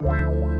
Wow.